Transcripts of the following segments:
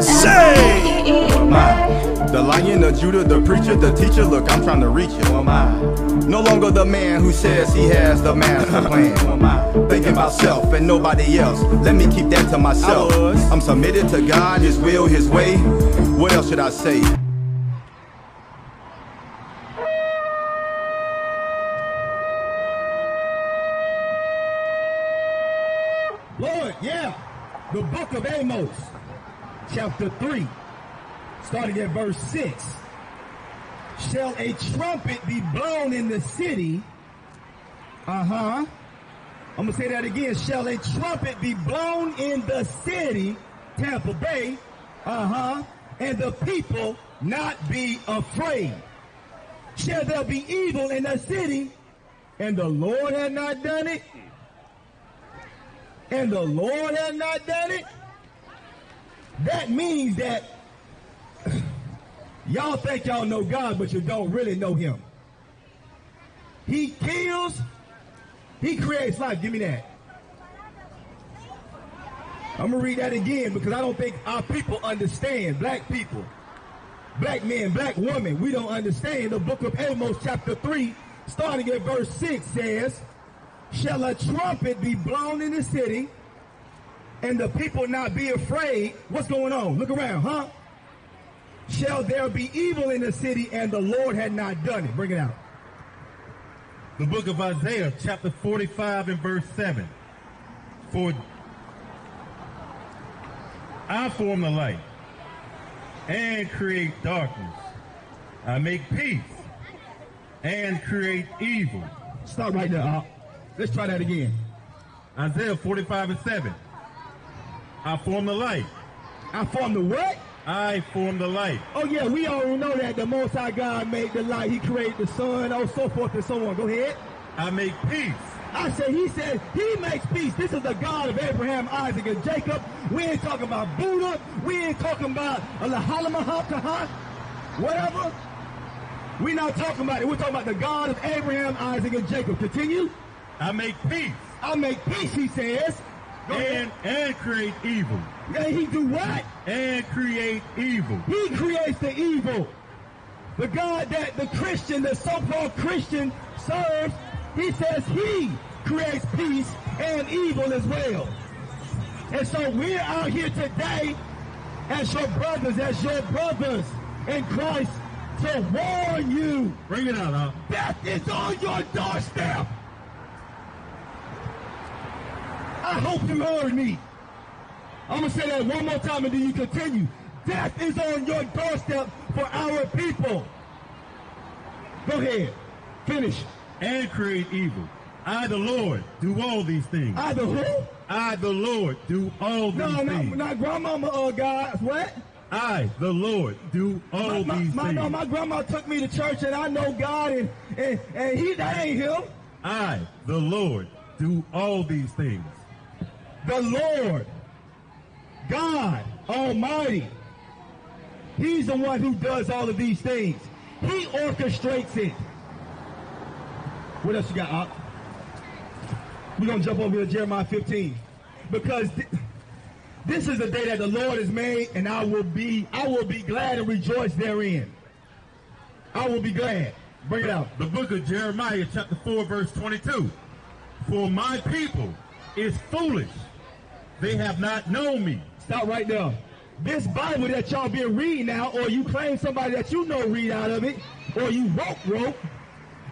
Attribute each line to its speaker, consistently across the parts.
Speaker 1: Say!
Speaker 2: My, the lion, the Judah, the preacher, the teacher. Look, I'm trying to reach you. Oh my. No longer the man who says he has the master plan. Oh my. Thinking about self and nobody else. Let me keep that to myself. I'm submitted to God, His will, His way. What else should I say?
Speaker 3: Lord, yeah. The book of Amos, chapter 3, starting at verse 6. Shall a trumpet be blown in the city? Uh huh. I'm going to say that again. Shall a trumpet be blown in the city, Tampa Bay? Uh huh. And the people not be afraid. Shall there be evil in the city, and the Lord had not done it? and the Lord has not done it, that means that y'all think y'all know God, but you don't really know him. He kills, he creates life. Give me that. I'm going to read that again because I don't think our people understand, black people, black men, black women, we don't understand. The book of Amos chapter 3, starting at verse 6 says, shall a trumpet be blown in the city and the people not be afraid? What's going on? Look around, huh? Shall there be evil in the city and the Lord had not done it? Bring it out.
Speaker 4: The book of Isaiah, chapter 45 and verse 7. For I form the light and create darkness. I make peace and create evil.
Speaker 3: Stop right there. Uh, let's try that again.
Speaker 4: Isaiah 45 and 7. I form the light.
Speaker 3: I form the what?
Speaker 4: I form the light.
Speaker 3: Oh yeah, we all know that the Most High God made the light. He created the sun, oh so forth and so on. Go ahead.
Speaker 4: I make peace.
Speaker 3: I said, he said, he makes peace. This is the God of Abraham, Isaac, and Jacob. We ain't talking about Buddha. We ain't talking about Allahamahataha, whatever. We're not talking about it. We're talking about the God of Abraham, Isaac, and Jacob. Continue.
Speaker 4: I make peace.
Speaker 3: I make peace, he says.
Speaker 4: And, and create evil.
Speaker 3: And he do what?
Speaker 4: And create evil.
Speaker 3: He creates the evil. The God that the Christian, the so-called Christian serves, he says he creates peace and evil as well. And so we're out here today as your brothers, as your brothers in Christ to warn you.
Speaker 4: Bring it out, huh?
Speaker 3: Death is on your doorstep. I hope you heard me. I'm going to say that one more time and then you continue. Death is on your doorstep for our people. Go ahead. Finish.
Speaker 4: And create evil. I, the Lord, do all these things.
Speaker 3: I the who?
Speaker 4: I, the Lord, do all these
Speaker 3: No, no,
Speaker 4: things.
Speaker 3: not grandmama, uh, God. What?
Speaker 4: I, the Lord, do all
Speaker 3: my,
Speaker 4: these
Speaker 3: my,
Speaker 4: things.
Speaker 3: no, my grandma took me to church and I know God and, and, and he, that ain't him.
Speaker 4: I, the Lord, do all these things.
Speaker 3: The Lord, God Almighty, He's the one who does all of these things. He orchestrates it. What else you got, Op? We're going to jump over to Jeremiah 15. Because th- this is the day that the Lord has made, and I will be, I will be glad and rejoice therein. I will be glad. Bring it out.
Speaker 4: The book of Jeremiah, chapter 4, verse 22. For my people is foolish. They have not known me.
Speaker 3: Stop right there. This Bible that y'all been reading now, or you claim somebody that you know read out of it, or you wrote wrote,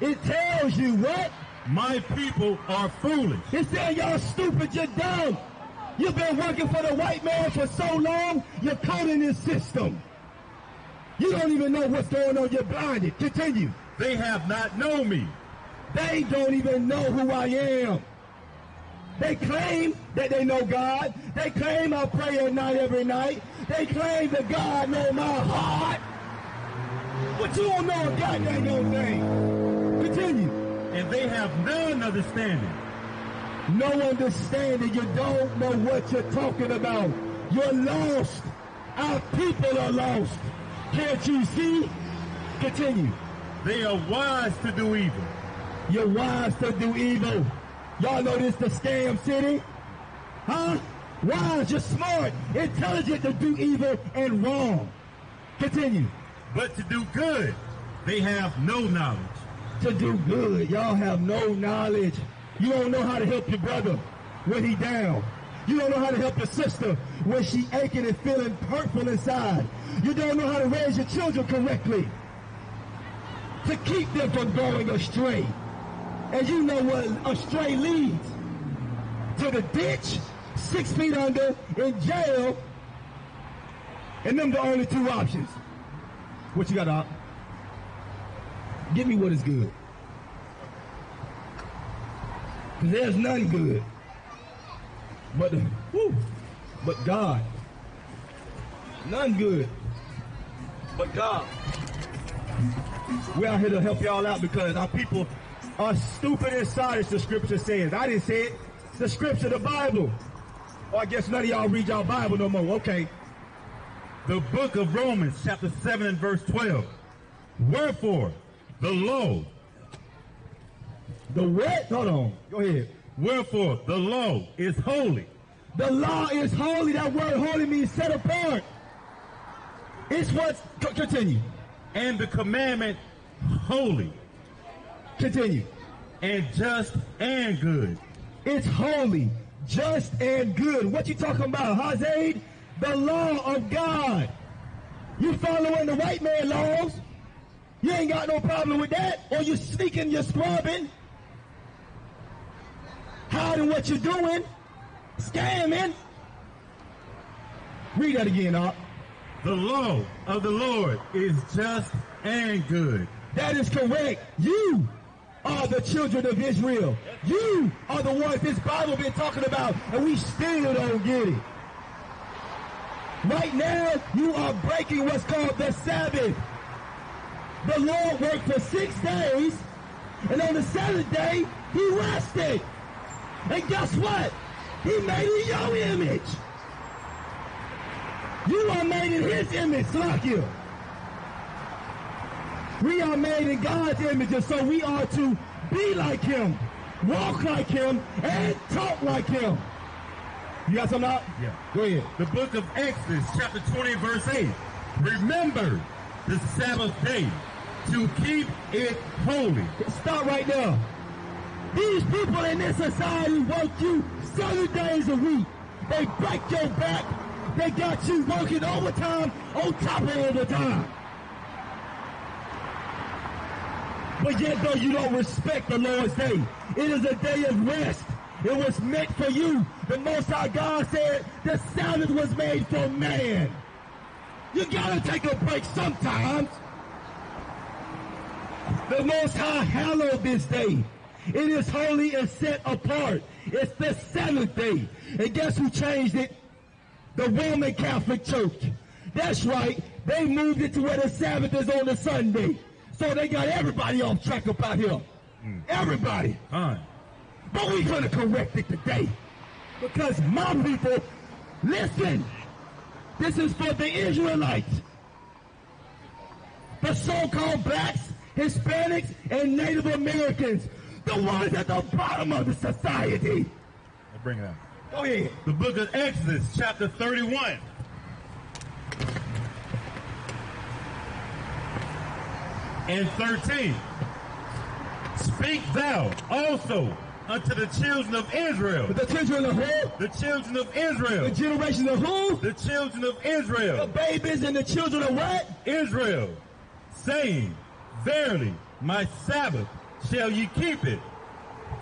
Speaker 3: it tells you what?
Speaker 4: My people are foolish.
Speaker 3: It's saying y'all stupid, you're dumb. You've been working for the white man for so long, you're caught in his system. You don't even know what's going on, you're blinded. Continue.
Speaker 4: They have not known me.
Speaker 3: They don't even know who I am. They claim that they know God. They claim I pray at night every night. They claim that God knows my heart. But you don't know a goddamn no thing. Continue.
Speaker 4: And they have none understanding.
Speaker 3: No understanding. You don't know what you're talking about. You're lost. Our people are lost. Can't you see? Continue.
Speaker 4: They are wise to do evil.
Speaker 3: You're wise to do evil. Y'all know this the scam city? Huh? wise, you're smart, intelligent to do evil and wrong. Continue.
Speaker 4: But to do good, they have no knowledge.
Speaker 3: To do good, y'all have no knowledge. You don't know how to help your brother when he down. You don't know how to help your sister when she aching and feeling hurtful inside. You don't know how to raise your children correctly to keep them from going astray. And you know what a stray leads to the ditch, six feet under, in jail, and them the only two options. What you got, Doc? Give me what is good. Because there's none good. But, the, but God. None good. But God. We're out here to help y'all out because our people are stupid inside, as the scripture says. I didn't say it. The scripture, the Bible. Oh, I guess none of y'all read y'all Bible no more. Okay.
Speaker 4: The book of Romans, chapter 7 and verse 12. Wherefore, the law,
Speaker 3: The what? Hold on. Go ahead.
Speaker 4: wherefore, the law is holy,
Speaker 3: The law is holy. That word holy means set apart. It's what, co- continue,
Speaker 4: and the commandment holy,
Speaker 3: continue.
Speaker 4: and just and good.
Speaker 3: It's holy, just, and good. What you talking about, Hazaid? The law of God. You following the white man laws? You ain't got no problem with that. Or you sneaking, you're scrubbing. Hiding what you're doing. Scamming. Read that again, Art.
Speaker 4: The law of the Lord is just and good.
Speaker 3: That is correct. You are the children of Israel. You are the ones this Bible been talking about, and we still don't get it. Right now, you are breaking what's called the Sabbath. The Lord worked for six days, and on the seventh day, he rested. And guess what? He made in your image. You are made in his image, like you. We are made in God's image, and so we are to be like him, walk like him, and talk like him. You got something out?
Speaker 4: Yeah.
Speaker 3: Go ahead.
Speaker 4: The book of Exodus, chapter 20, verse 8. Remember the Sabbath day to keep it holy.
Speaker 3: Stop right there. These people in this society work you seven days a week. They break your back. They got you working overtime on top of overtime. But yet though you don't respect the Lord's day. It is a day of rest. It was meant for you. The Most High God said the Sabbath was made for man. You gotta take a break sometimes. The Most High hallowed this day. It is holy and set apart. It's the seventh day. And guess who changed it? The Roman Catholic Church. That's right. They moved it to where the Sabbath is on the Sunday. So they got everybody off track about here. Hmm. Everybody.
Speaker 4: Fine.
Speaker 3: But we're going to correct it today. Because my people, listen, this is for the Israelites. The so-called blacks, Hispanics, and Native Americans. The ones at the bottom of the society.
Speaker 4: I'll bring it up.
Speaker 3: Go ahead.
Speaker 4: The book of Exodus, chapter 31. And 13. Speak thou also unto the children of Israel.
Speaker 3: The children of who?
Speaker 4: The children of Israel.
Speaker 3: The generation of who?
Speaker 4: The children of Israel.
Speaker 3: The babies and the children of what?
Speaker 4: Israel, saying, Verily, my Sabbath shall ye keep it,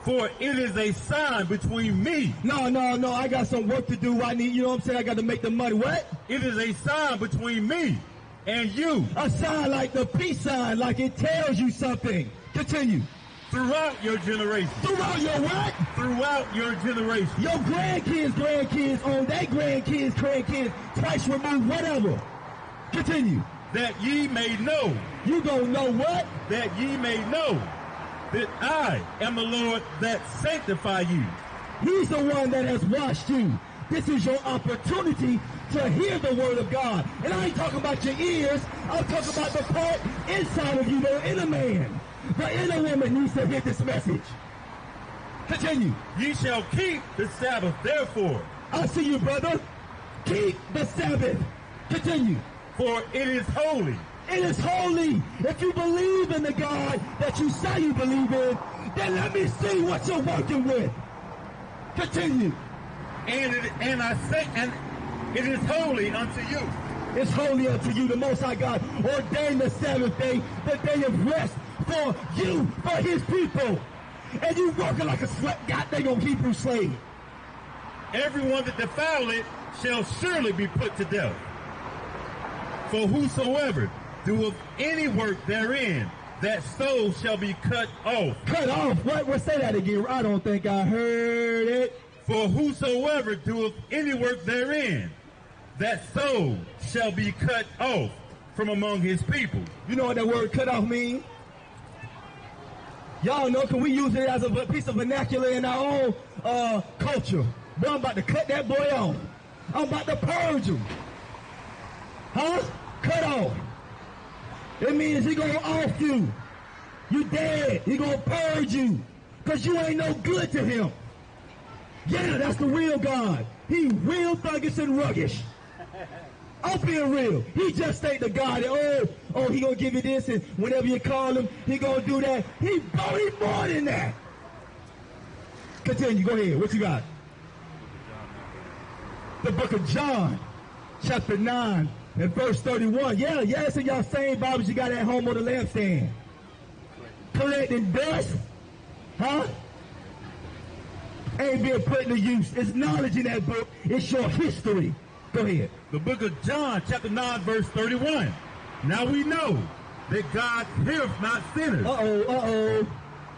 Speaker 4: for it is a sign between me.
Speaker 3: No, no, no. I got some work to do. I need, you know what I'm saying? I got to make the money. What?
Speaker 4: It is a sign between me and you
Speaker 3: A sign like the peace sign, like it tells you something. Continue.
Speaker 4: throughout your generation.
Speaker 3: Throughout your what?
Speaker 4: Throughout your generation.
Speaker 3: Your grandkids, grandkids, on their grandkids, grandkids, twice removed, whatever. Continue.
Speaker 4: That ye may know,
Speaker 3: You gonna know what?
Speaker 4: that ye may know that I am the Lord that sanctify you.
Speaker 3: He's the one that has washed you. This is your opportunity to hear the word of God. And I ain't talking about your ears. I'm talking about the part inside of you, the inner man. The inner woman needs to hear this message. Continue.
Speaker 4: Ye shall keep the Sabbath, therefore,
Speaker 3: I see you, brother. Keep the Sabbath. Continue.
Speaker 4: For it is holy.
Speaker 3: It is holy. If you believe in the God that you say you believe in, then let me see what you're working with. Continue.
Speaker 4: And it, and I say and it is holy unto you.
Speaker 3: It's holy unto you, the Most High God. ordained the Sabbath day, the day of rest for you, for His people. And you working like a sweat, goddamn Hebrew slave.
Speaker 4: Everyone that defile it shall surely be put to death. For whosoever doeth any work therein, that soul shall be cut off.
Speaker 3: Cut off. What? What? Say that again. I don't think I heard it.
Speaker 4: For whosoever doeth any work therein, that soul shall be cut off from among his people.
Speaker 3: You know what that word cut off means? Y'all know, can we use it as a piece of vernacular in our own uh, culture? Boy, I'm about to cut that boy off. I'm about to purge him. Huh? Cut off. It means he gonna off you. You dead. He gonna purge you. Cause you ain't no good to him. Yeah, that's the real God. He real thuggish and ruggish. I'm being real. He just ain't the God that, oh, oh, he gonna give you this, and whenever you call him, he gonna do that. He, he more than that. Continue, go ahead. What you got? The book of John, chapter 9, and verse 31. Yeah, yeah, it's in y'all same Bibles you got at home on the lampstand. Collecting dust, huh? Ain't being put to use. It's knowledge in that book. It's your history. Go ahead.
Speaker 4: The book of John, chapter 9, verse 31. Now we know that God heareth not sinners.
Speaker 3: Uh-oh, uh-oh.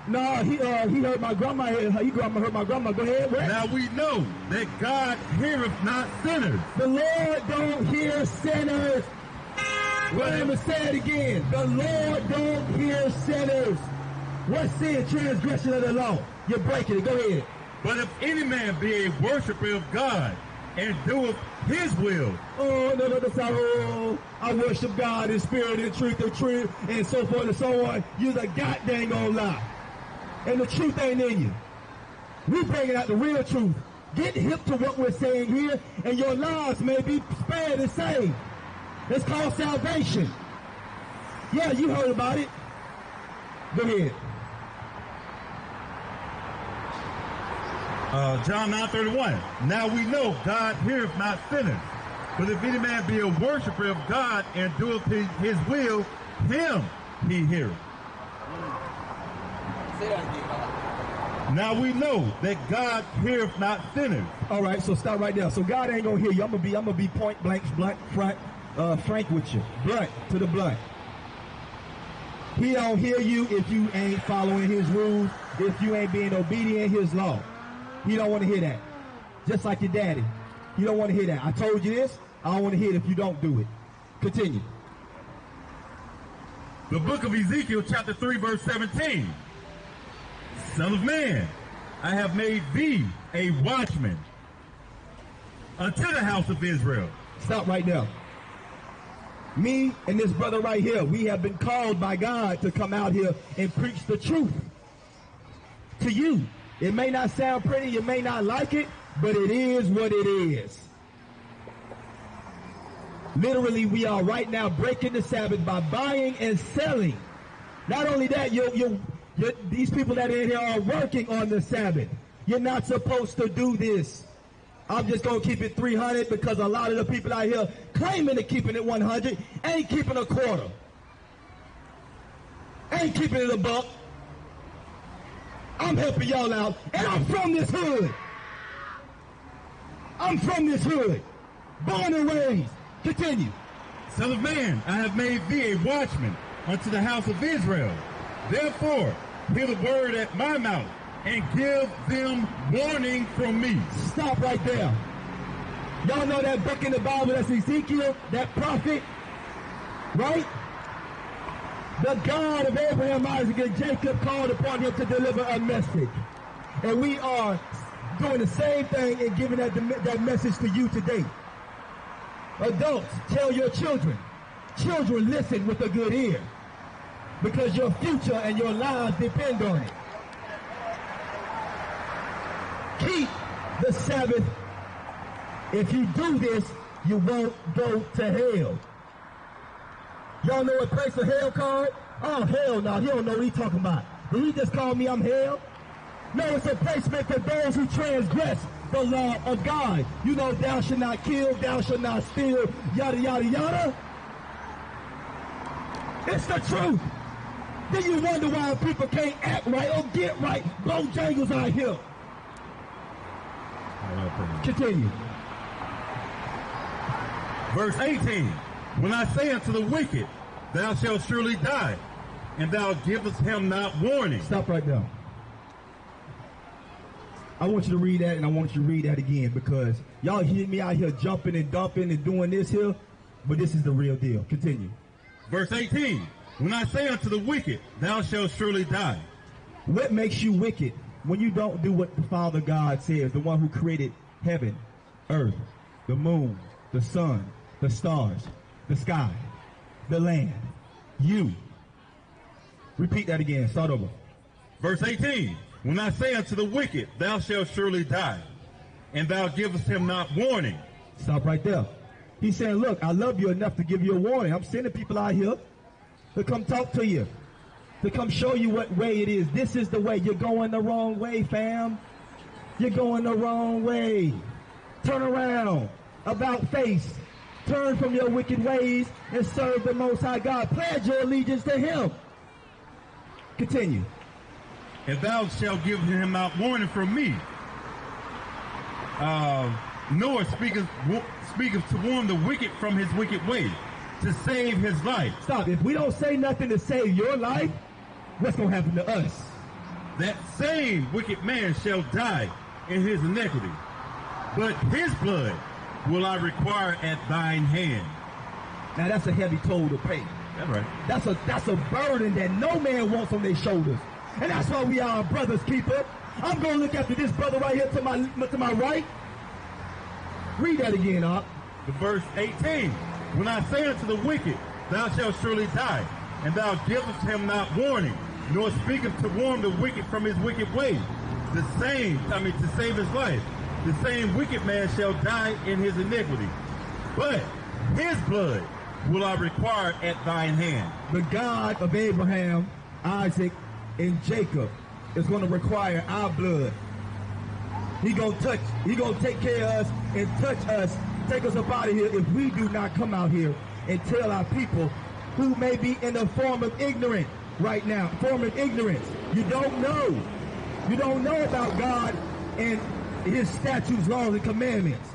Speaker 3: No, he uh, he heard my grandma. He grandma heard my grandma. Go ahead. What?
Speaker 4: Now we know that God heareth not sinners.
Speaker 3: The Lord don't hear sinners. Well, let me say it again. The Lord don't hear sinners. What sin? Transgression of the law. You're breaking it. Go ahead.
Speaker 4: But if any man be a worshiper of God and doeth his will.
Speaker 3: Oh, no, no, no, sorry. Oh, I worship God in spirit and truth and truth and so forth and so on. You're the goddamn gonna lie. And the truth ain't in you. We bringing out the real truth. Get hip to what we're saying here, and your lives may be spared and saved. It's called salvation. Yeah, you heard about it. Go ahead.
Speaker 4: Uh, John 9:31. Now we know God heareth not sinners. But if any man be a worshiper of God and doeth his, his will, him he heareth. Now we know that God heareth not sinners.
Speaker 3: All right, so stop right there. So God ain't gonna hear you. I'm gonna be, I'm gonna be point blank, blank, frank, uh, frank with you, blunt to the blunt. He don't hear you if you ain't following His rules, if you ain't being obedient His law. He don't want to hear that. Just like your daddy, you don't want to hear that. I told you this. I don't want to hear it if you don't do it. Continue.
Speaker 4: The book of Ezekiel, chapter 3, verse 17. Son of man, I have made thee a watchman unto the house of Israel.
Speaker 3: Stop right now. Me and this brother right here, we have been called by God to come out here and preach the truth to you. It may not sound pretty, you may not like it, but it is what it is. Literally, we are right now breaking the Sabbath by buying and selling. Not only that, you you these people that are in here are working on the Sabbath. You're not supposed to do this. I'm just going to keep it 300 because a lot of the people out here claiming to keeping it 100 ain't keeping a quarter. Ain't keeping it a buck. I'm helping y'all out, and I'm from this hood. I'm from this hood. Born and raised. Continue.
Speaker 4: Son of man, I have made thee a watchman unto the house of Israel. Therefore, hear the word at my mouth and give them warning from me.
Speaker 3: Stop right there. Y'all know that book in the Bible that's Ezekiel, that prophet, right? The God of Abraham, Isaac, and Jacob called upon him to deliver a message. And we are doing the same thing and giving that, that message to you today. Adults, tell your children. Children, listen with a good ear. Because your future and your lives depend on it. Keep the Sabbath If you do this, you won't go to hell. Y'all know what place of hell called? Oh, hell no. He don't know what he talking about. Did he just call me I'm hell? No, it's a placement for those who transgress the law of God. You know, thou shalt not kill, thou shalt not steal, yada, yada, yada. It's the truth. Then you wonder why people can't act right or get right. Bojangles out here. Continue.
Speaker 4: Verse 18. When I say unto the wicked, thou shalt surely die, and thou givest him not warning.
Speaker 3: Stop right there. I want you to read that and I want you to read that again because y'all hear me out here jumping and dumping and doing this here, but this is the real deal. Continue.
Speaker 4: Verse 18. When I say unto the wicked, thou shalt surely die.
Speaker 3: What makes you wicked when you don't do what the Father God says, the one who created heaven, earth, the moon, the sun, the stars, the sky, the land, you. Repeat that again. Start over.
Speaker 4: Verse 18. When I say unto the wicked, thou shalt surely die, and thou givest him not warning.
Speaker 3: Stop right there. He's saying, look, I love you enough to give you a warning. I'm sending people out here to come talk to you, to come show you what way it is. This is the way. You're going the wrong way, fam. You're going the wrong way. Turn around. About face. Turn from your wicked ways and serve the Most High God. Pledge your allegiance to Him. Continue.
Speaker 4: And thou shalt give him not warning from me. Uh, nor speaketh, speaketh to warn the wicked from his wicked way, to save his life.
Speaker 3: Stop. If we don't say nothing to save your life, what's going to happen to us?
Speaker 4: That same wicked man shall die in his iniquity, but his blood will I require at thine hand.
Speaker 3: Now that's a heavy toll to pay.
Speaker 4: That's right.
Speaker 3: That's a that's a burden that no man wants on their shoulders. And that's why we are brother's keeper. I'm going to look after this brother right here to my to my right. Read that again, Up.
Speaker 4: The verse 18. When I say unto the wicked, thou shalt surely die, and thou givest him not warning, nor speaketh to warn the wicked from his wicked way, The same, I mean, to save his life, the same wicked man shall die in his iniquity. But his blood will I require at thine hand.
Speaker 3: The God of Abraham, Isaac, and Jacob is going to require our blood. He gonna touch, he gonna take care of us and touch us, take us up out of here if we do not come out here and tell our people who may be in a form of ignorance right now, form of ignorance. You don't know. You don't know about God and his statutes, laws, and commandments.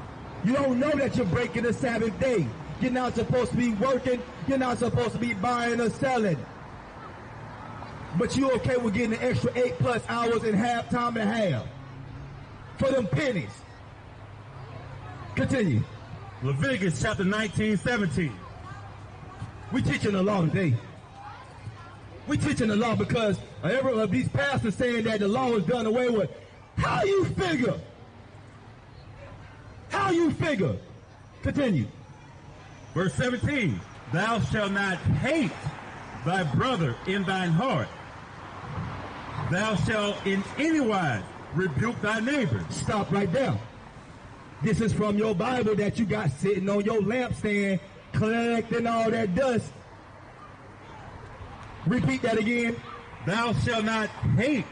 Speaker 3: You don't know that you're breaking the Sabbath day. You're not supposed to be working. You're not supposed to be buying or selling. But you okay with getting an extra eight plus hours in half time and a half for them pennies. Continue.
Speaker 4: Leviticus chapter 19, 17.
Speaker 3: We teaching the law today. We teaching the law because every of these pastors saying that the law is done away with. How you figure? How you figure? Continue.
Speaker 4: Verse 17. Thou shalt not hate thy brother in thine heart. Thou shalt in any wise rebuke thy neighbor.
Speaker 3: Stop right there. This is from your Bible that you got sitting on your lampstand collecting all that dust. Repeat that again.
Speaker 4: Thou shalt not hate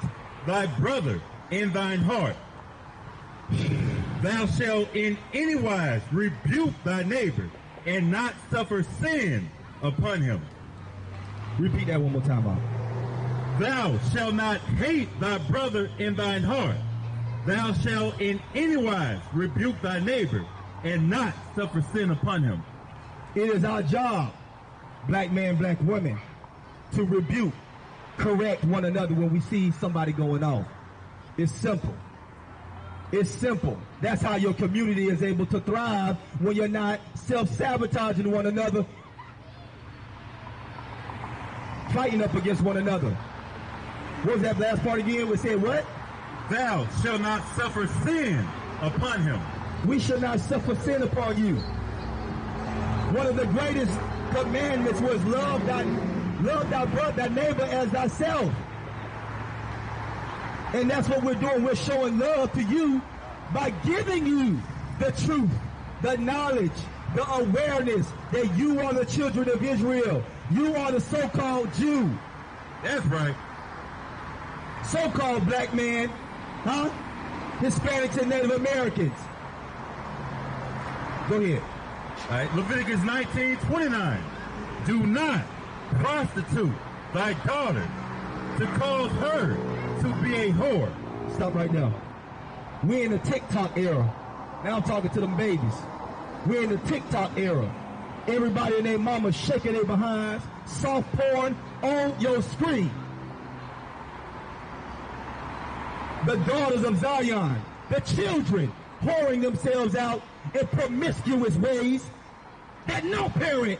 Speaker 4: thy brother in thine heart. Thou shalt in any wise rebuke thy neighbor and not suffer sin upon him.
Speaker 3: Repeat that one more time, Bob.
Speaker 4: Thou shalt not hate thy brother in thine heart. Thou shalt in any wise rebuke thy neighbor and not suffer sin upon him.
Speaker 3: It is our job, black man, black woman, to rebuke, correct one another when we see somebody going off. It's simple. It's simple. That's how your community is able to thrive when you're not self-sabotaging one another, fighting up against one another. What was that last part again? We said what?
Speaker 4: Thou shalt not suffer sin upon him.
Speaker 3: We shall not suffer sin upon you. One of the greatest commandments was love thy, love thy brother, thy neighbor as thyself. And that's what we're doing. We're showing love to you by giving you the truth the knowledge, the awareness that you are the children of Israel. You are the so-called Jew.
Speaker 4: That's right.
Speaker 3: So-called black man, huh? Hispanics and Native Americans. Go ahead.
Speaker 4: All right, Leviticus 19, 29. Do not prostitute thy daughter to cause her to be a whore.
Speaker 3: Stop right now. We're in the TikTok era. Now I'm talking to them babies. We're in the TikTok era. Everybody and their mama shaking their behinds, soft porn on your screen. The daughters of Zion, the children pouring themselves out in promiscuous ways that no parent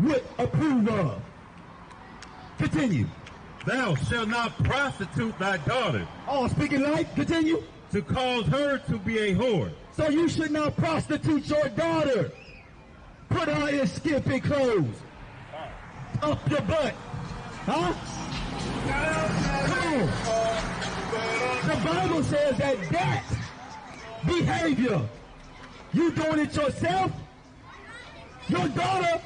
Speaker 3: would approve of. Continue.
Speaker 4: Thou shalt not prostitute thy daughter
Speaker 3: Oh, speaking life, continue.
Speaker 4: to cause her to be a whore.
Speaker 3: So you should not prostitute your daughter. Put her in skimpy clothes. Up your butt. Huh? Come on. The Bible says that that behavior, you doing it yourself, your daughter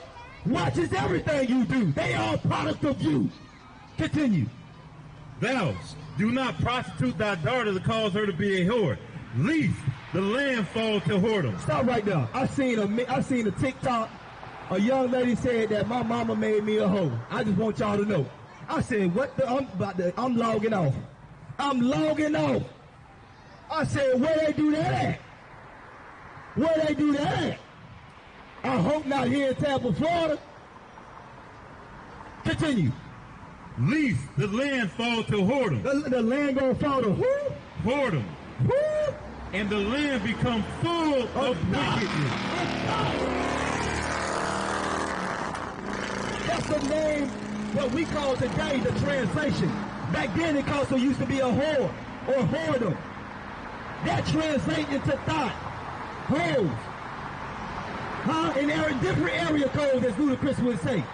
Speaker 3: watches everything you do. They are a product of you. Continue.
Speaker 4: Thou do not prostitute thy daughter to cause her to be a whore, lest the land fall to whoredom.
Speaker 3: Stop right there. I seen a I seen a TikTok. A young lady said that my mama made me a hoe. I just want y'all to know. I said, what the? I'm about to. I'm logging off. I'm logging off. I said, where they do that at? Where they do that at? I hope not here in Tampa, Florida. Continue.
Speaker 4: Lest the land fall to whoredom.
Speaker 3: The, the land gonna fall to who?
Speaker 4: Whoredom.
Speaker 3: Who?
Speaker 4: And the land become full of wickedness.
Speaker 3: That's the name, what we call today the translation. Back then it also used to be a whore or whoredom. That translates into thought, hoes. Huh? In a different area code, as Ludacris would say.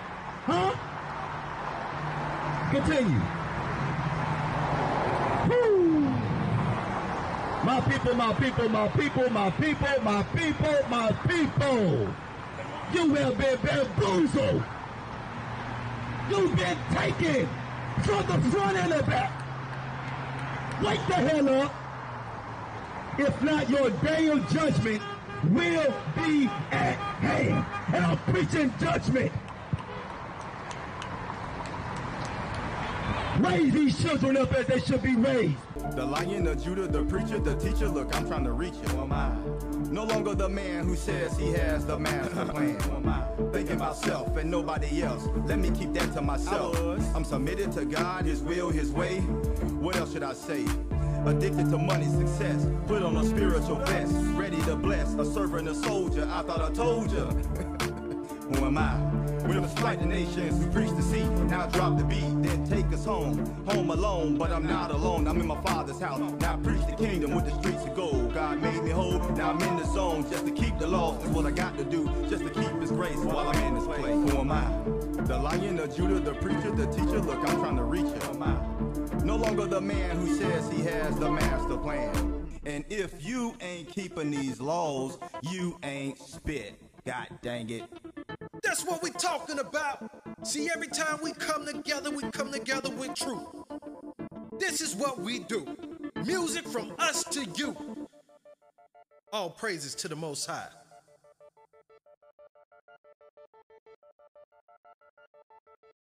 Speaker 3: Huh? Continue. Woo. My people, my people, my people, my people, my people, my people. You have been bamboozled. You've been taken from the front and the back. Wake the hell up. If not, your day of judgment will be at hand. And I'm preaching judgment. Raise these children up as they should be raised.
Speaker 2: The lion of Judah, the preacher, the teacher. Look, I'm trying to reach you. Who am I? No longer the man who says he has the master plan. Oh who am I? Thinking about self and nobody else. Let me keep that to myself. I'm submitted to God, His will, His way. What else should I say? Addicted to money, success. Put on a spiritual vest. Ready to bless. A servant, a soldier. I thought I told you. Who am I? The flight the nations, preach the seat, now drop the beat, then take us home. Home alone, but I'm not alone. I'm in my father's house. Now I preach the kingdom with the streets of gold. God made me whole, now I'm in the zone. Just to keep the laws is what I got to do. Just to keep his grace while I'm in this place. Who am I? The lion of Judah, the preacher, the teacher. Look, I'm trying to reach you. Am I? No longer the man who says he has the master plan. And if you ain't keeping these laws, you ain't spit. God dang it.
Speaker 1: That's what we're talking about. See, every time we come together, we come together with truth. This is what we do. Music from us to you. All praises to the Most High.